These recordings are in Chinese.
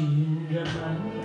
亲人们。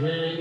said,